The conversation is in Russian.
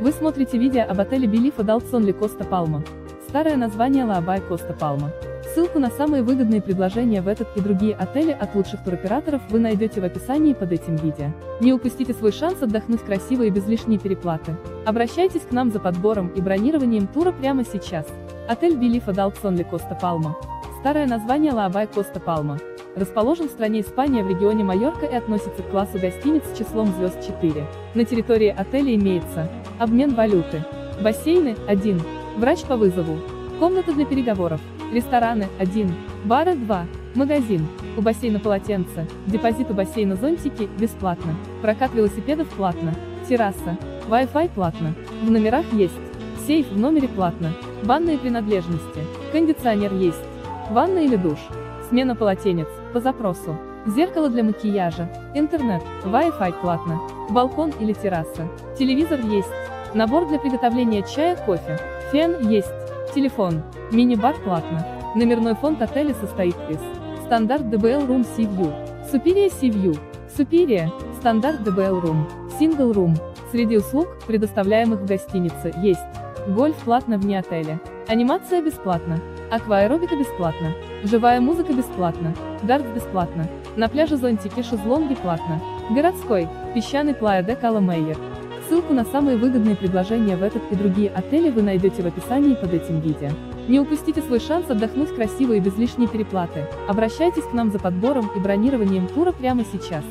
Вы смотрите видео об отеле Be Live Adults Only Costa Palma. Старое название Luabay Costa Palma. Ссылку на самые выгодные предложения в этот и другие отели от лучших туроператоров вы найдете в описании под этим видео. Не упустите свой шанс отдохнуть красиво и без лишней переплаты. Обращайтесь к нам за подбором и бронированием тура прямо сейчас. Отель Be Live Adults Only Costa Palma. Старое название Luabay Costa Palma. Расположен в стране Испания в регионе Майорка и относится к классу гостиниц с числом звезд 4. На территории отеля имеется обмен валюты, бассейны – 1, врач по вызову, комната для переговоров, рестораны – 1, бары – 2, магазин, у бассейна полотенце, депозит у бассейна зонтики – бесплатно, прокат велосипедов платно, терраса, Wi-Fi платно, в номерах есть, сейф в номере платно, банные принадлежности, кондиционер есть, ванна или душ, смена полотенец, по запросу. Зеркало для макияжа, интернет, Wi-Fi платно, балкон или терраса, телевизор есть, набор для приготовления чая, кофе, фен есть, телефон, мини-бар платно. Номерной фонд отеля состоит из стандарт DBL Room Sea View, Superior Sea View, Superior, стандарт DBL Room, Single Room. Среди услуг, предоставляемых в гостинице, есть. Гольф платно вне отеля, анимация бесплатно, акваэробика бесплатно, живая музыка бесплатно, дартс бесплатно, на пляже зонтики шезлонги платно, городской, песчаный плая Каламейер. Ссылку на самые выгодные предложения в этот и другие отели вы найдете в описании под этим видео. Не упустите свой шанс отдохнуть красиво и без лишней переплаты. Обращайтесь к нам за подбором и бронированием тура прямо сейчас.